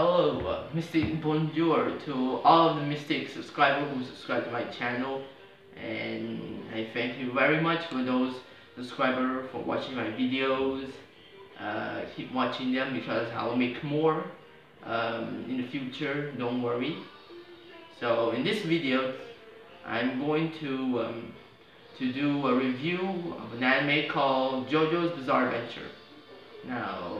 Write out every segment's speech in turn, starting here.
Hello, Mystic Bonjour to all of the Mystic subscribers who subscribe to my channel. And I thank you very much for those subscribers for watching my videos. Uh, keep watching them because I'll make more um, in the future, don't worry. So in this video, I'm going to um, to do a review of an anime called JoJo's Bizarre Adventure. Now,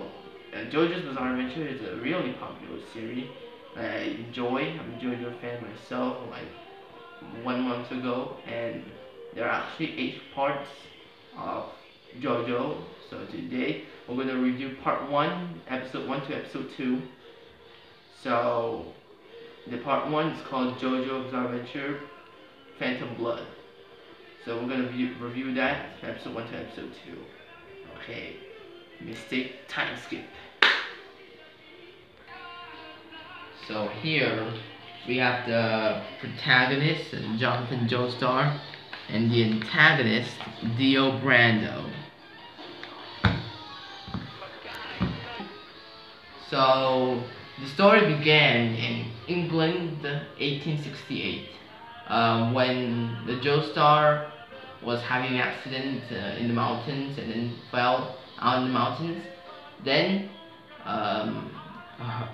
JoJo's Bizarre Adventure is a really popular series I enjoy. I'm a JoJo fan myself, like one month ago, and there are actually eight parts of JoJo. So today we're going to review part one, episode one to episode two. So the part one is called JoJo Bizarre Adventure Phantom Blood. So we're gonna review, review that episode one to episode two. Okay, mistake time skip. So here we have the protagonist Jonathan Joestar and the antagonist Dio Brando. So the story began in England, 1868, um, when the Joestar was having an accident uh, in the mountains and then fell out in the mountains. Then um,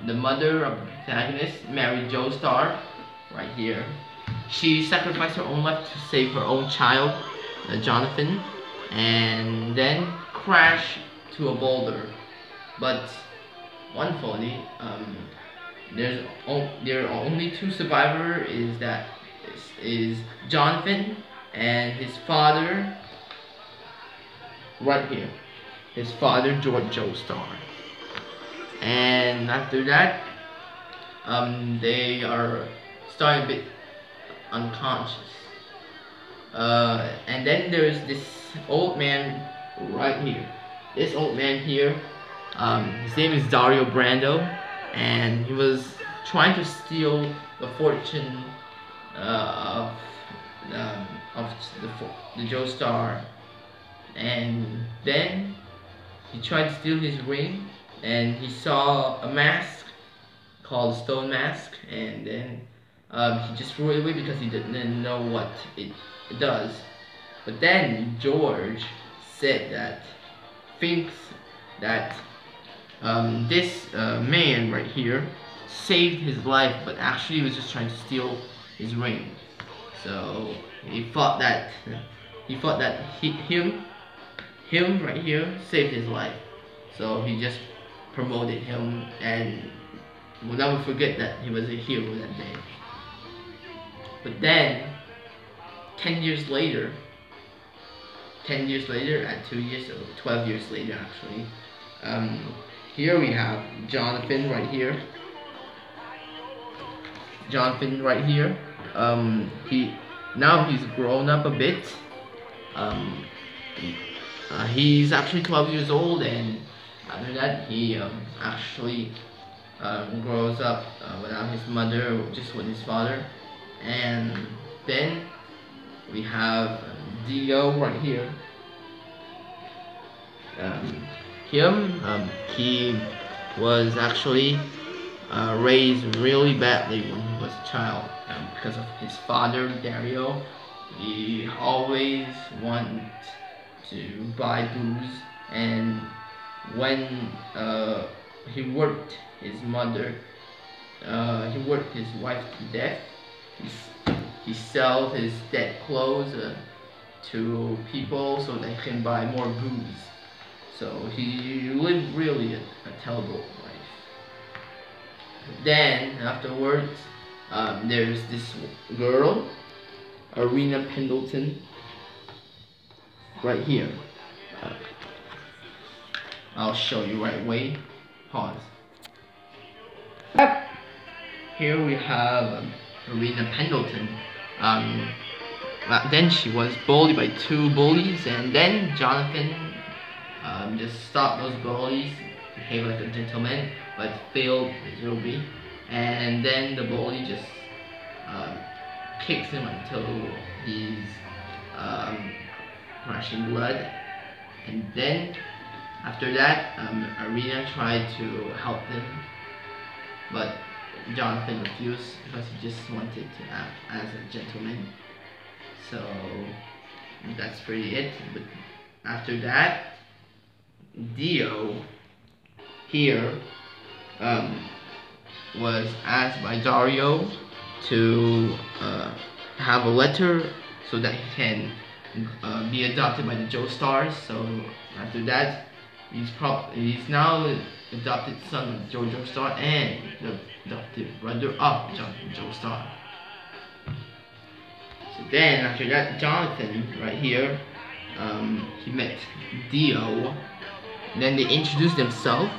the mother of the protagonist married Joestar, right here. She sacrificed her own life to save her own child, uh, Jonathan, and then crashed to a boulder. But wonderfully, um, there's there are only two survivors. Is that is, is Jonathan and his father right here. His father George Joestar. And after that, um, they are starting a bit unconscious. Uh, and then there's this old man right here. This old man here um, his name is Dario Brando, and he was trying to steal the fortune uh, of um, of the the Joestar, and then he tried to steal his ring, and he saw a mask called Stone Mask, and then um, he just threw it away because he didn't know what it, it does. But then George said that thinks that um, this uh, man right here saved his life, but actually he was just trying to steal his ring. So he thought that he thought that he, him, him right here saved his life. So he just promoted him, and we'll never forget that he was a hero that day. But then, 10 years later, 10 years later, at 2 years, or 12 years later actually, um, here we have Jonathan right here. Jonathan right here. Um, he now he's grown up a bit. Um, uh, he's actually 12 years old, and after that, he um, actually um, grows up uh, without his mother, just with his father. And then we have Dio right here. Um, him, um, he was actually uh, raised really badly when he was a child um, because of his father, Dario. He always wanted to buy booze and when uh, he worked his mother, uh, he worked his wife to death. He, he sold his dead clothes uh, to people so they can buy more booze. So he lived really a, a terrible life. Then afterwards, um, there's this girl, Erina Pendleton, right here. Uh, I'll show you right away. Pause. Yep. Here we have um, Erina Pendleton. Um, then she was bullied by two bullies, and then Jonathan um, just stopped those bullies, behave like a gentleman, but failed miserably. And then the bully just um, kicks him until he's um, rushing blood. And then after that, um, Erina tried to help them. but Jonathan refused because he just wanted to act as a gentleman. So that's pretty it. But after that, Dio here um, was asked by Dario to uh, have a letter so that he can uh, be adopted by the Joestars. So after that, he's prob he's now adopted son of Jojo Star and the adopted brother of Joestar. So then after that, Jonathan right here, um, he met Dio. Then they introduced themselves.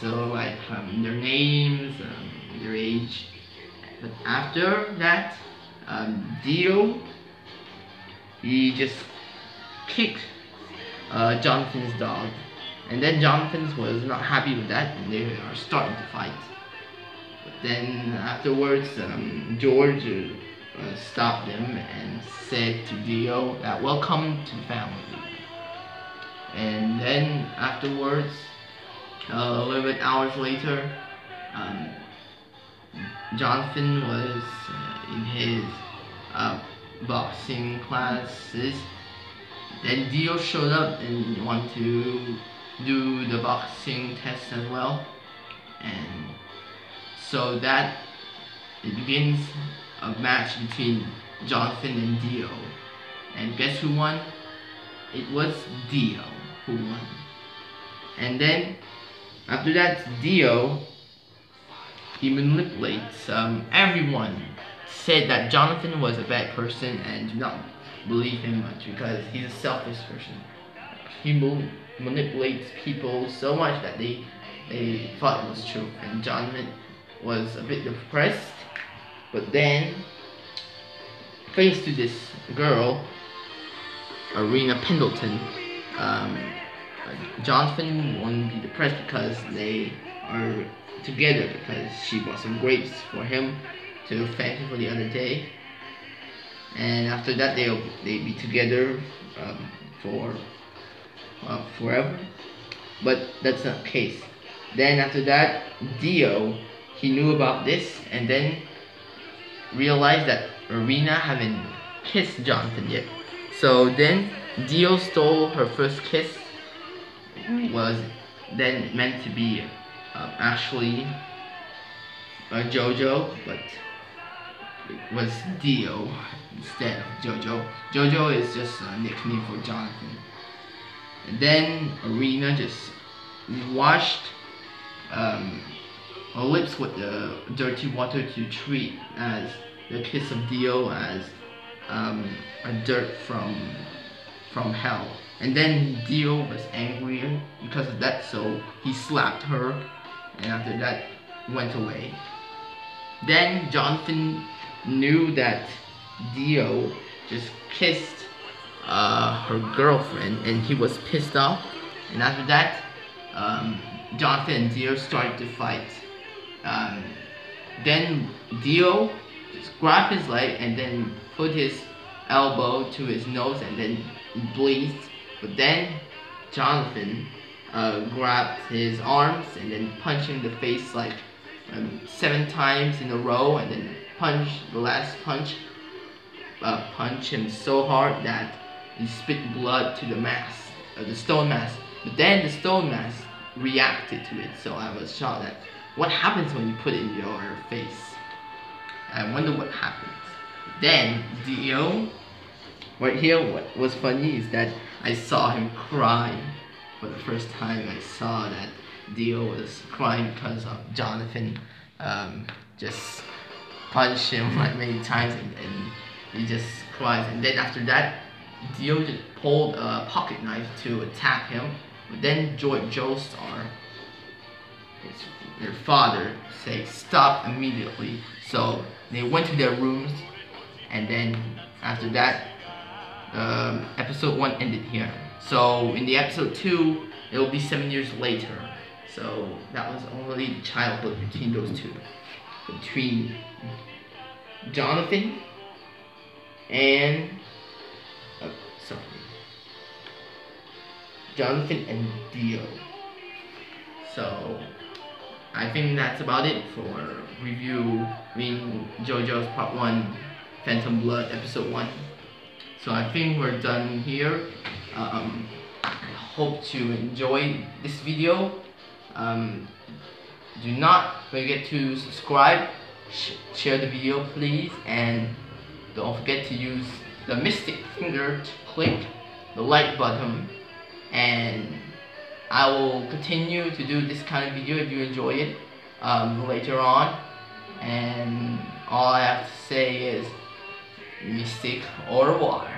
So like um, their names, um, their age. But after that, um, Dio, he just kicked uh, Jonathan's dog. And then Jonathan was not happy with that, and they are starting to fight. But then afterwards, um, George uh, stopped them and said to Dio that welcome to the family. And then afterwards, uh, a little bit hours later, um, Jonathan was uh, in his uh, boxing classes. Then Dio showed up and wanted to do the boxing test as well. And so that it begins a match between Jonathan and Dio. And guess who won? It was Dio who won. And then after that, Dio he manipulates um, everyone. Said that Jonathan was a bad person and do not believe him much because he's a selfish person. He manipulates people so much that they they thought it was true. And Jonathan was a bit depressed, but then thanks to this girl, Erina Pendleton, um, Jonathan won't be depressed because they are together because she bought some grapes for him to thank him for the other day. And after that, they'll they be together um, for uh, forever. But that's not the case. Then after that, Dio, he knew about this and then realized that Erina haven't kissed Jonathan yet. So then Dio stole her first kiss. Was then meant to be uh, actually uh, Jojo, but it was Dio instead of Jojo. Jojo is just a nickname for Jonathan. And then Erina just washed um, her lips with the dirty water to treat as the kiss of Dio as um, a dirt from from hell. And then Dio was angry because of that, so he slapped her and after that went away. Then Jonathan knew that Dio just kissed uh, her girlfriend and he was pissed off and after that um, Jonathan and Dio started to fight. Um, then Dio just grabbed his leg and then put his elbow to his nose and then bleeds. But then Jonathan uh, grabbed his arms and then punched him in the face like um, seven times in a row and then punched the last punch uh, punch him so hard that he spit blood to the mask, uh, the stone mask. But then the stone mask reacted to it, so I was shocked at what happens when you put it in your face? I wonder what happens. Then Dio, right here, what was funny is that I saw him cry for the first time I saw that Dio was crying because of Jonathan um, just punched him like many times and, and, he just cries and then after that Dio just pulled a pocket knife to attack him but then George Joestar his their father say stop immediately so they went to their rooms and then after that um, episode 1 ended here so in the episode 2, it will be seven years later. So that was only the childhood between those two. Between Jonathan and sorry. Jonathan and Dio. So I think that's about it for review I mean JoJo's Part 1 Phantom Blood Episode 1. So I think we're done here. Um, hope to enjoy this video. Um, do not forget to subscribe, sh share the video please, and don't forget to use the mystic finger to click the like button. And I will continue to do this kind of video if you enjoy it um, later on. And all I have to say is mystic au revoir